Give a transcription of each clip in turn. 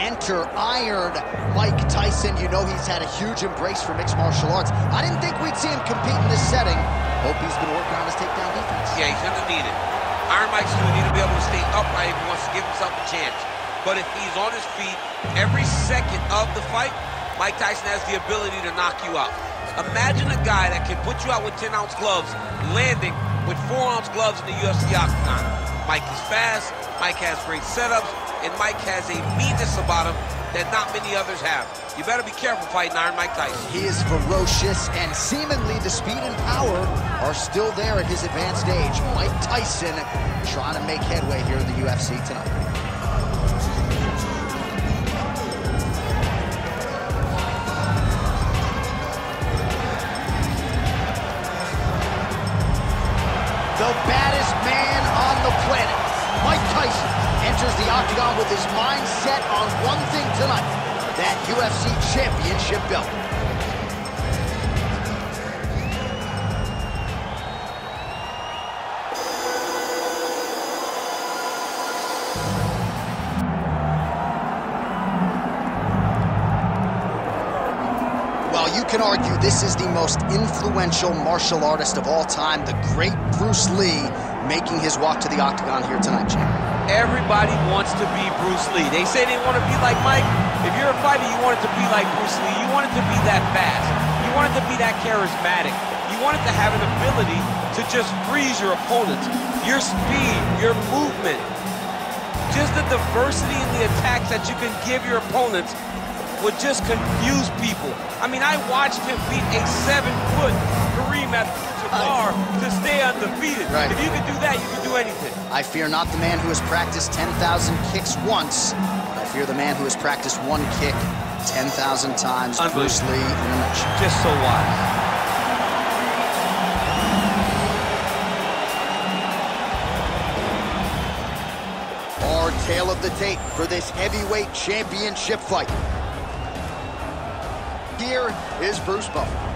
enter Iron Mike Tyson. You know he's had a huge embrace for mixed martial arts. I didn't think we'd see him compete in this setting. Hope he's been working on his takedown defense. Yeah, he's gonna need it. Iron Mike's gonna need to be able to stay upright if he wants to give himself a chance. But if he's on his feet every second of the fight, Mike Tyson has the ability to knock you out. Imagine a guy that can put you out with 10-ounce gloves, landing with 4-ounce gloves in the UFC octagon. Mike is fast, Mike has great setups, and Mike has a meanness about him that not many others have. You better be careful fighting Iron Mike Tyson. He is ferocious, and seemingly the speed and power are still there at his advanced age. Mike Tyson trying to make headway here in the UFC tonight. Enters the octagon with his mind set on one thing tonight, that UFC championship belt. Well, you can argue this is the most influential martial artist of all time, the great Bruce Lee, making his walk to the octagon here tonight, Jim. Everybody wants to be Bruce Lee. They say they want to be like Mike. If you're a fighter, you want it to be like Bruce Lee. You want it to be that fast. You want it to be that charismatic. You want it to have an ability to just freeze your opponents. Your speed, your movement, just the diversity in the attacks that you can give your opponents would just confuse people. I mean, I watched him beat a seven-foot Kareem Abdul-Jabbar to stay undefeated. Right. If you can do that, you can do anything. I fear not the man who has practiced 10,000 kicks once, but I fear the man who has practiced one kick 10,000 times. Bruce Lee in a nutshell. Just so wise. Our tale of the tape for this heavyweight championship fight. Here is Bruce Buffer.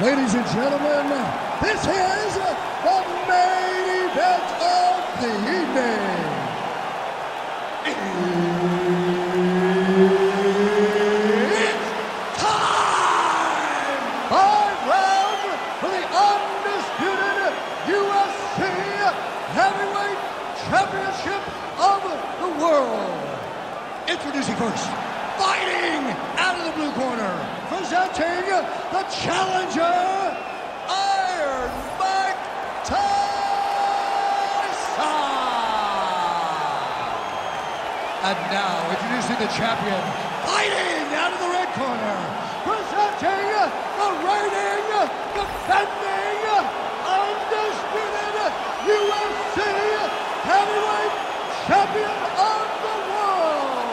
Ladies and gentlemen, this is the main event of the evening. It's time! The undisputed UFC Heavyweight Championship of the world. Introducing first, fighting out of the blue corner, presenting the challenger, Iron Mike Tyson. And now, introducing the champion, fighting out of the red corner, presenting the reigning, defending, undisputed UFC Heavyweight Champion of the World,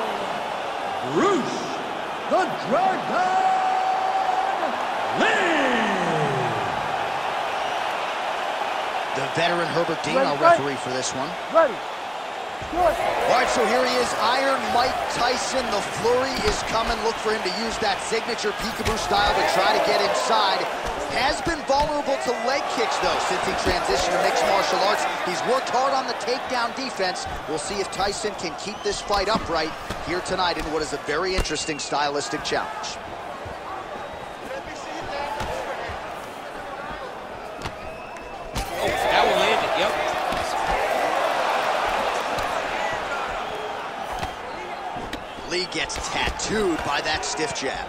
Bruce Lee. The veteran Herbert Dean, Ready, our fight. referee for this one. Ready. All right, so here he is, Iron Mike Tyson. The flurry is coming. Look for him to use that signature peekaboo style to try to get inside. Has been vulnerable to leg kicks, though, since he transitioned to mixed martial arts. He's worked hard on the takedown defense. We'll see if Tyson can keep this fight upright here tonight in what is a very interesting stylistic challenge. Oh, that will land it. Yep. Lee gets tattooed by that stiff jab.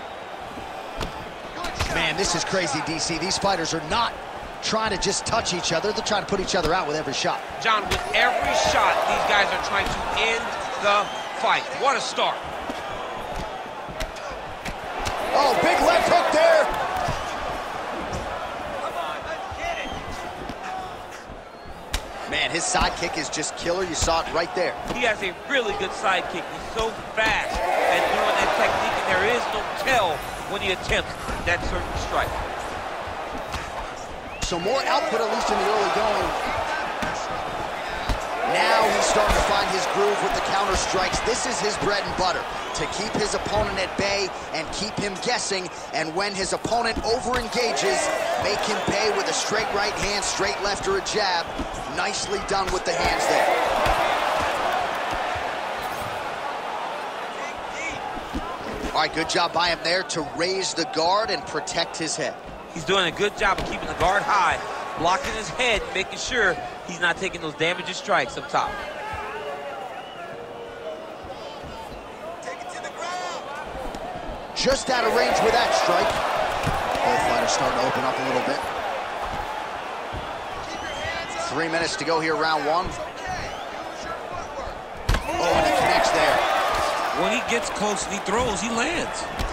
Man, this is crazy, DC. These fighters are not trying to just touch each other. They're trying to put each other out with every shot. John, with every shot, these guys are trying to end the fight. What a start. Oh, big left hook there. Come on, I get it! Man, his side kick is just killer. You saw it right there. He has a really good sidekick. He's so fast at doing that technique, and there is no tell when he attempts that certain strike. So more output, at least in the early going. Now he's starting to find his groove with the counter strikes. This is his bread and butter, to keep his opponent at bay and keep him guessing. And when his opponent over-engages, make him pay with a straight right hand, straight left, or a jab. Nicely done with the hands there. All right, good job by him there to raise the guard and protect his head. He's doing a good job of keeping the guard high, blocking his head, making sure he's not taking those damaging strikes up top. Just out of range with that strike. Both fighters starting to open up a little bit. Three minutes to go here, round one. Oh, and he connects there. When he gets close and he throws, he lands.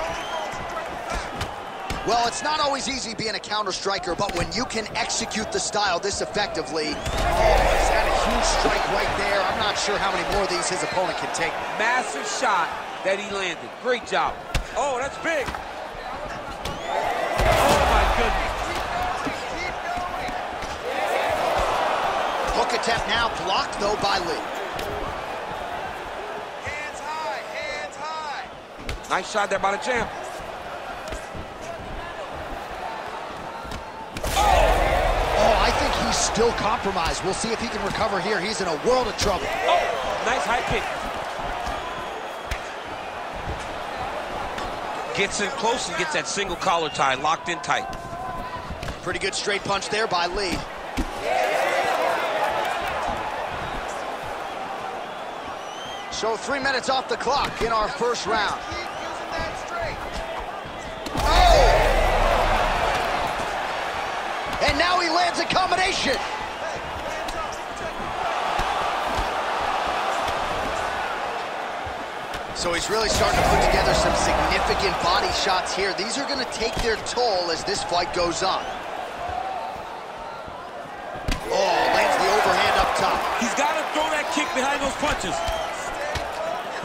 Well, it's not always easy being a counter striker, but when you can execute the style this effectively, oh, is that a huge strike right there? I'm not sure how many more of these his opponent can take. Massive shot that he landed. Great job. Oh, that's big. Oh, my goodness. Hook attempt now blocked, though, by Lee. Hands high, hands high. Nice shot there by the champ. Still compromised. We'll see if he can recover here. He's in a world of trouble. Oh, nice high kick. Gets in close and gets that single collar tie locked in tight. Pretty good straight punch there by Lee. So three minutes off the clock in our first round. Combination. So he's really starting to put together some significant body shots here. These are going to take their toll as this fight goes on. Oh, lands the overhand up top. He's got to throw that kick behind those punches.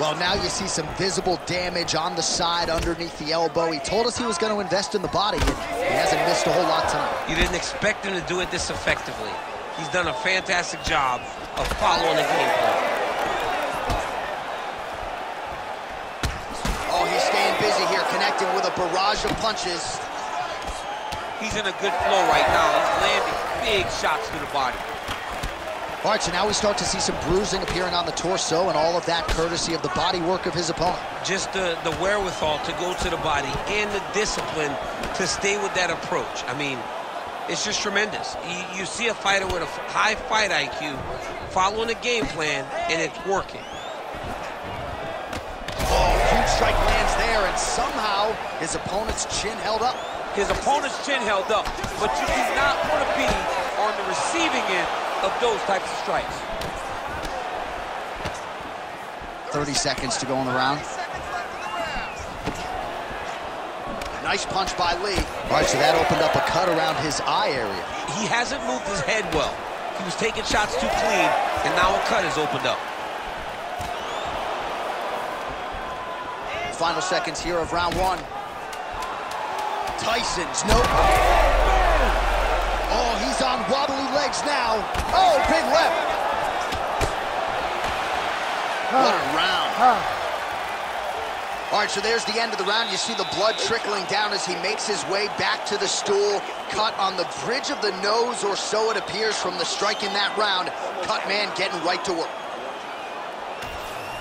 Well, now you see some visible damage on the side underneath the elbow. He told us he was going to invest in the body, and he hasn't missed a whole lot tonight. You didn't expect him to do it this effectively. He's done a fantastic job of following the game plan. Oh, he's staying busy here, connecting with a barrage of punches. He's in a good flow right now. He's landing big shots to the body. All right, so now we start to see some bruising appearing on the torso, and all of that courtesy of the body work of his opponent. Just the, the wherewithal to go to the body and the discipline to stay with that approach. I mean, it's just tremendous. You, you see a fighter with a high fight IQ following a game plan, and it's working. Oh, huge strike lands there, and somehow his opponent's chin held up. His opponent's chin held up, but you do not want to be on the receiving end of those types of strikes. 30 seconds to go in the round. Seconds left in the round. Nice punch by Lee. All right, so that opened up a cut around his eye area. He hasn't moved his head well. He was taking shots too clean, and now a cut has opened up. Final seconds here of round one. Tyson's no. Oh, oh he's on wobbly legs now. Oh, big left. What a round. All right, so there's the end of the round. You see the blood trickling down as he makes his way back to the stool. Cut on the bridge of the nose, or so it appears from the strike in that round. Cut man getting right to work.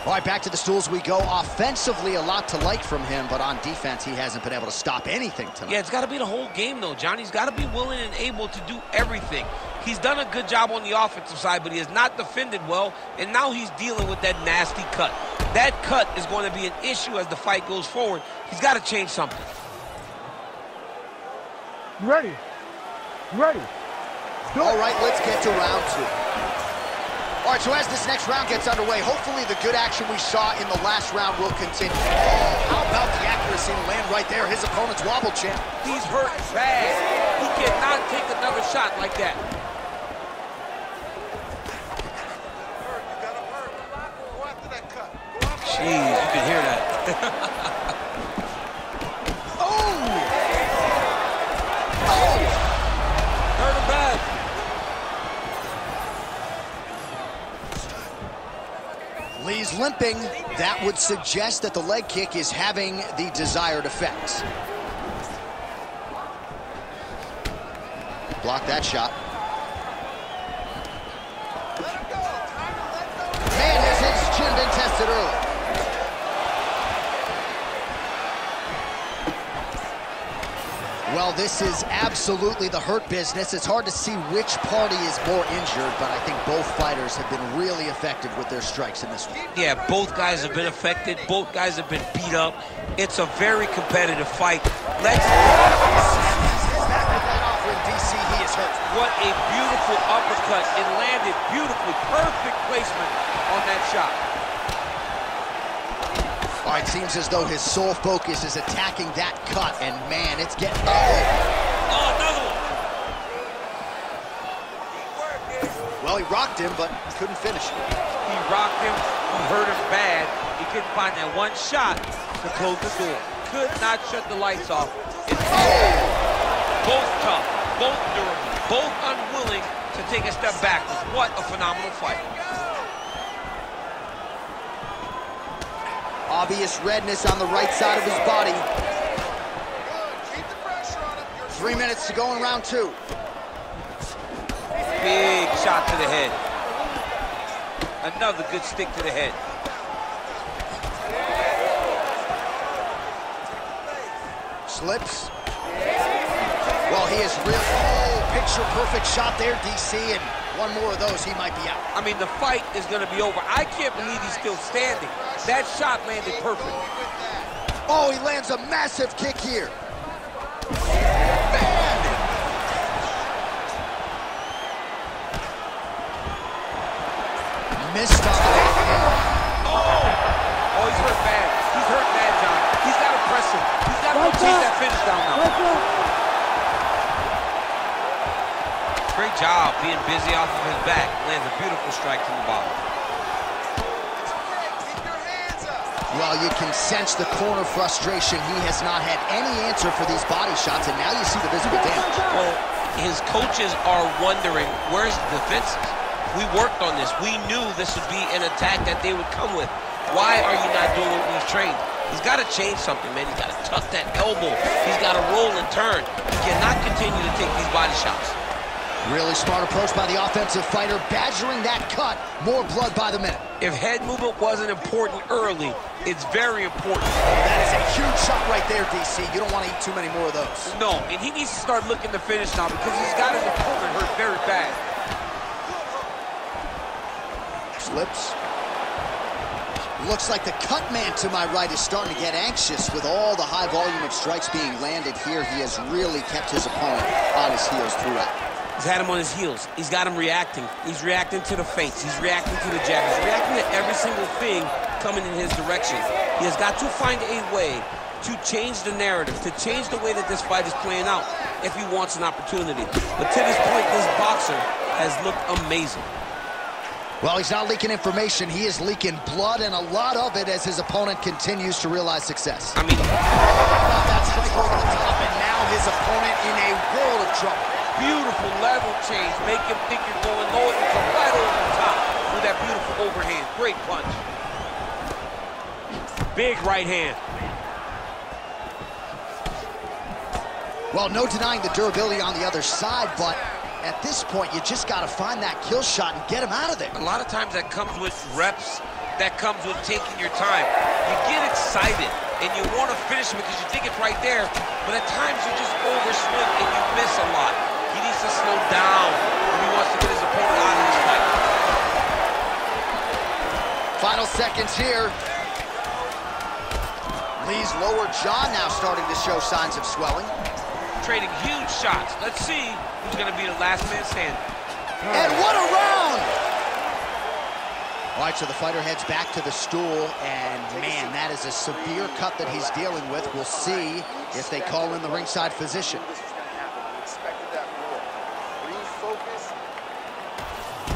All right, back to the stools we go. Offensively, a lot to like from him, but on defense, he hasn't been able to stop anything tonight. Yeah, it's got to be the whole game, though, Johnny's got to be willing and able to do everything. He's done a good job on the offensive side, but he has not defended well, and now he's dealing with that nasty cut. That cut is going to be an issue as the fight goes forward. He's got to change something. You ready? You ready? Do All it. right, let's get to round two. All right, so as this next round gets underway, hopefully the good action we saw in the last round will continue. Oh, how about the accuracy to land right there? His opponent's wobble champ. He's hurt bad. He cannot take another shot like that. Hurt, you got him hurt. Go after that cut. Go after Jeez, you can hear that. Oh! Oh! Hurt him bad. Lee's limping. That would suggest that the leg kick is having the desired effects. Block that shot. Let him go. Time to let go. Man, has his chin been tested early. Well, this is absolutely the hurt business. It's hard to see which party is more injured, but I think both fighters have been really effective with their strikes in this one. Yeah, both guys have been affected. Both guys have been beat up. It's a very competitive fight. Let's... What a beautiful uppercut. It landed beautifully. Perfect placement on that shot. All right, seems as though his sole focus is attacking that cut, and man, it's getting... Oh! Oh, another one! Well, he rocked him, but couldn't finish it. He rocked him, he hurt him bad. He couldn't find that one shot to close the door. Could not shut the lights off. It's oh! both tough, both durable, both unwilling to take a step backwards. What a phenomenal fight. Obvious redness on the right side of his body. Three minutes to go in round two. Big shot to the head. Another good stick to the head. Slips. Well, he is real. Oh, picture perfect shot there, DC, and one more of those, he might be out. I mean, the fight is going to be over. I can't believe he's still standing. That shot landed perfect. Oh, he lands a massive kick here. Missed on Oh! Oh, he's hurt bad. He's hurt bad, John. He's got to press him. He's got to right chase that finish down now. Great job being busy off of his back. Lands a beautiful strike from the bottom. Well, you can sense the corner frustration. He has not had any answer for these body shots, and now you see the visible damage. Well, his coaches are wondering, where's the defenses? We worked on this. We knew this would be an attack that they would come with. Why are you not doing what we've trained? He's got to change something, man. He's got to tuck that elbow. He's got to roll and turn. He cannot continue to take these body shots. Really smart approach by the offensive fighter, badgering that cut. More blood by the minute. If head movement wasn't important early, it's very important. That is a huge shot right there, DC. You don't want to eat too many more of those. No, and he needs to start looking to finish now because he's got his opponent hurt very bad. Slips. Looks like the cut man to my right is starting to get anxious with all the high volume of strikes being landed here. He has really kept his opponent on his heels throughout. He's had him on his heels. He's got him reacting. He's reacting to the feints. He's reacting to the jab. He's reacting to every single thing coming in his direction. He has got to find a way to change the narrative, to change the way that this fight is playing out if he wants an opportunity. But to this point, this boxer has looked amazing. Well, he's not leaking information. He is leaking blood and a lot of it as his opponent continues to realize success. I mean, that strike over the top, and now his opponent in a world of trouble. Beautiful level change. Make him think you're going low and come right over the top with that beautiful overhand. Great punch. Big right hand. Well, no denying the durability on the other side, but at this point, you just got to find that kill shot and get him out of there. A lot of times that comes with reps. That comes with taking your time. You get excited, and you want to finish him because you think it's right there, but at times you just overswing and you miss a lot. He needs to slow down if he wants to get his opponent out of this fight. Final seconds here. Lee's lower jaw now starting to show signs of swelling. Trading huge shots. Let's see who's going to be the last man standing. And what a round! All right, so the fighter heads back to the stool, and man, that is a severe cut that he's dealing with. We'll see if they call in the ringside physician.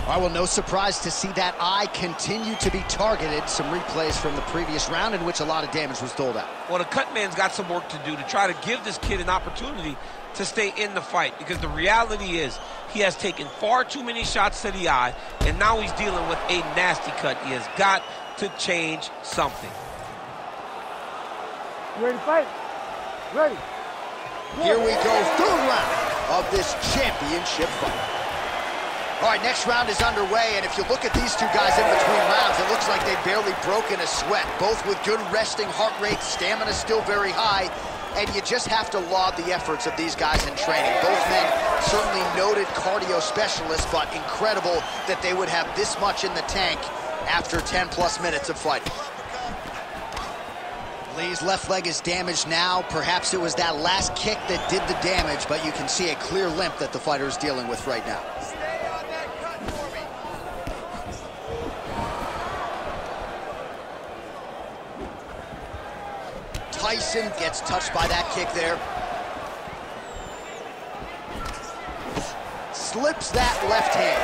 All right, well, no surprise to see that eye continue to be targeted. Some replays from the previous round in which a lot of damage was doled out. Well, the cut man's got some work to do to try to give this kid an opportunity to stay in the fight because the reality is he has taken far too many shots to the eye and now he's dealing with a nasty cut. He has got to change something. ready to fight? Ready. Here we go, third round of this championship fight. All right, next round is underway, and if you look at these two guys in between rounds, it looks like they've barely broken a sweat, both with good resting heart rate, stamina still very high. and you just have to laud the efforts of these guys in training. Both men certainly noted cardio specialists, but incredible that they would have this much in the tank after 10 plus minutes of fighting. Lee's left leg is damaged now. Perhaps it was that last kick that did the damage, but you can see a clear limp that the fighter is dealing with right now. Stay on that cut for me. Tyson gets touched by that kick there. Slips that left hand.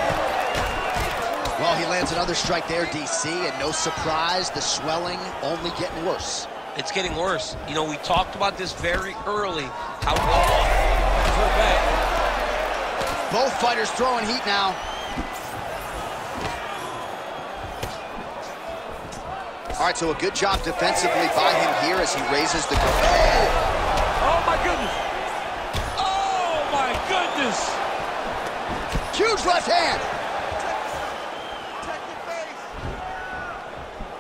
Well, he lands another strike there, DC, and no surprise, the swelling only getting worse. It's getting worse. You know, we talked about this very early. How. Both fighters throwing heat now. All right, so a good job defensively by him here as he raises the guard. Oh, my goodness. Oh, my goodness. Huge left hand. Protect your face.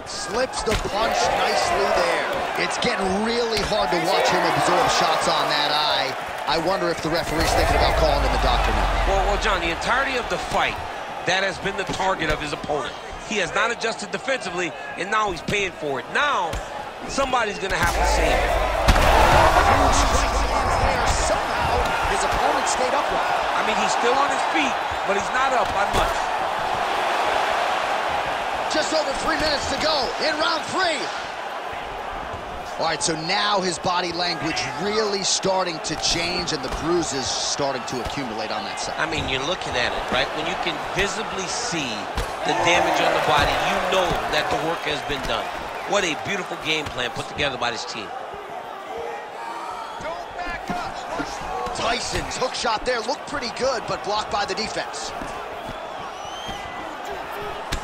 Slips the punch nicely there. It's getting really hard to watch him absorb shots on that eye. I wonder if the referee's thinking about calling in the doctor now. Well, well, John, the entirety of the fight, that has been the target of his opponent. He has not adjusted defensively, and now he's paying for it. Now, somebody's going to have to save him. Somehow, his opponent stayed upright. I mean, he's still on his feet, but he's not up by much. Just over three minutes to go in round three. All right, so now his body language really starting to change and the bruises starting to accumulate on that side. I mean, you're looking at it, right? When you can visibly see the damage on the body, you know that the work has been done. What a beautiful game plan put together by this team. Don't back up. Tyson's hook shot there looked pretty good, but blocked by the defense.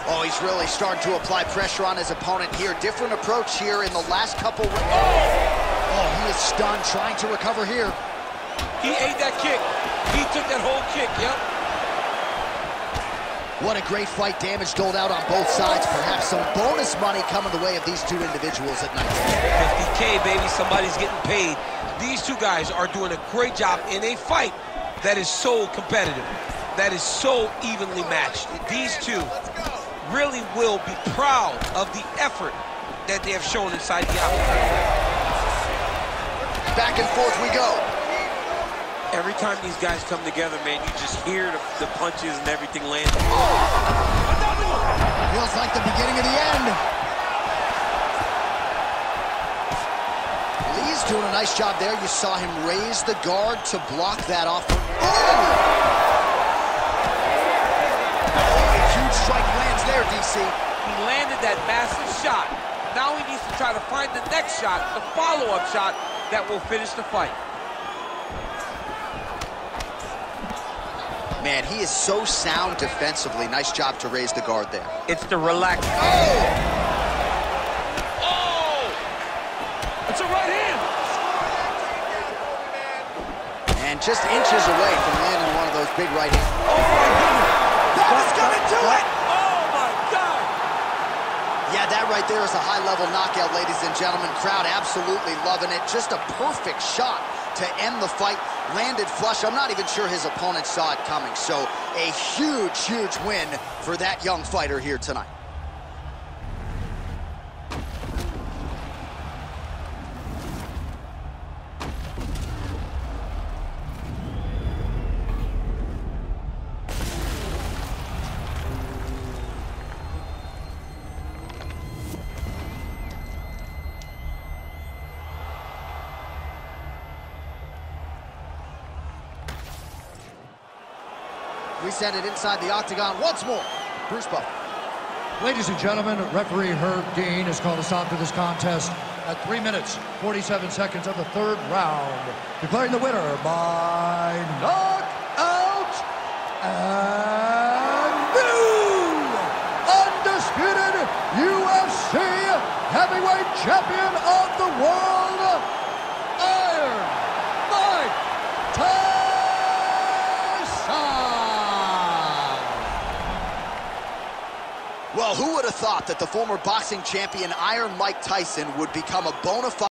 Oh, he's really starting to apply pressure on his opponent here. Different approach here in the last couple. Oh, oh he is stunned, trying to recover here. He ate that kick. He took that whole kick, yep. What a great fight. Damage doled out on both sides. Perhaps some bonus money coming the way of these two individuals at night. 50K, baby, somebody's getting paid. These two guys are doing a great job in a fight that is so competitive, that is so evenly matched. These two really will be proud of the effort that they have shown inside the octagon. Back and forth we go. Every time these guys come together, man, you just hear the, the punches and everything landing. Feels like the beginning of the end. Lee's doing a nice job there. You saw him raise the guard to block that off. Oh! Oh, a huge strike lands there, DC. He landed that massive shot. Now he needs to try to find the next shot, the follow-up shot that will finish the fight. Man, he is so sound defensively. Nice job to raise the guard there. It's the relaxed. Oh! Oh! It's a right hand. And just inches away from landing one of those big right hands. Oh my goodness. That was gonna do it! Oh my God. Yeah, that right there is a high-level knockout, ladies and gentlemen. Crowd absolutely loving it. Just a perfect shot to end the fight. Landed flush. I'm not even sure his opponent saw it coming. So a huge, huge win for that young fighter here tonight. We send it inside the octagon once more. Bruce Buffer. Ladies and gentlemen, referee Herb Dean has called a stop to this contest at 3 minutes, 47 seconds of the third round, declaring the winner by knockout and new undisputed UFC heavyweight champion of the world, Iron Mike Tyson. Who would have thought that the former boxing champion Iron Mike Tyson would become a bona fide